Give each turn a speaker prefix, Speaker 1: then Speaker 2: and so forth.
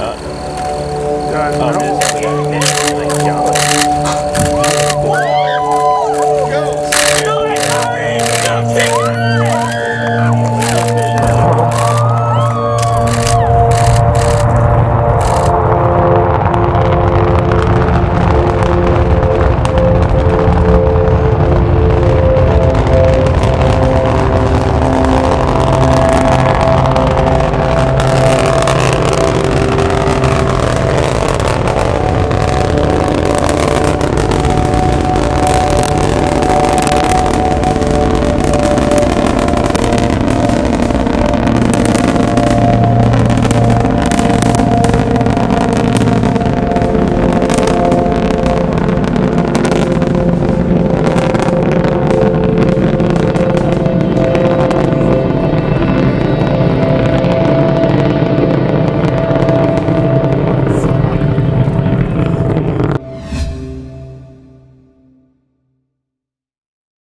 Speaker 1: Uh,
Speaker 2: Uh,
Speaker 1: oh,
Speaker 2: no.